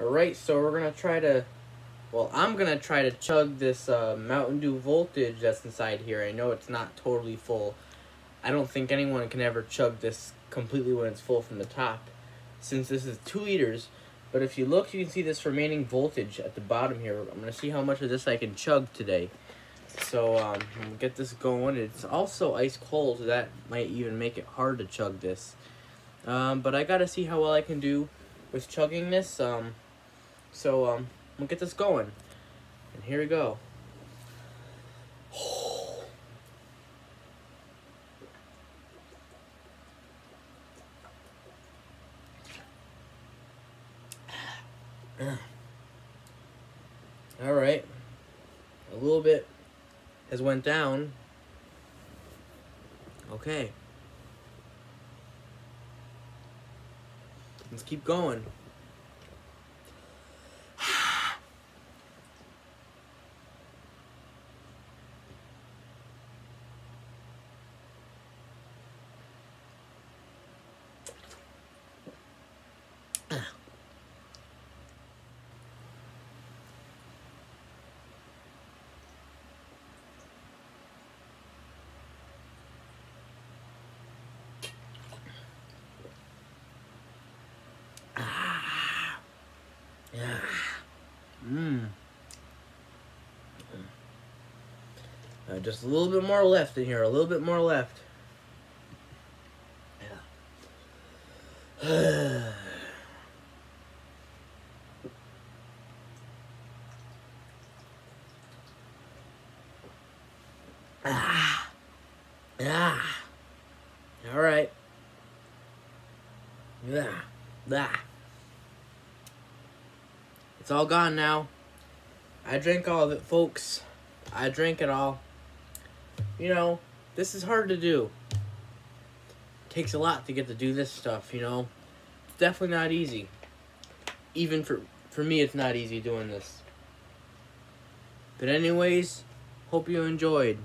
Alright, so we're gonna try to, well, I'm gonna try to chug this uh, Mountain Dew Voltage that's inside here. I know it's not totally full. I don't think anyone can ever chug this completely when it's full from the top, since this is two liters. But if you look, you can see this remaining voltage at the bottom here. I'm gonna see how much of this I can chug today. So um, get this going. It's also ice cold, so that might even make it hard to chug this. Um, but I gotta see how well I can do with chugging this. Um, so um, we'll get this going. And here we go. All right. A little bit has went down. Okay. Let's keep going. Yeah. Mmm. Uh, just a little bit more left in here. A little bit more left. Yeah. ah. Ah. All right. Yeah. Ah. It's all gone now. I drank all of it, folks. I drank it all. You know, this is hard to do. It takes a lot to get to do this stuff, you know. It's definitely not easy. Even for for me it's not easy doing this. But anyways, hope you enjoyed.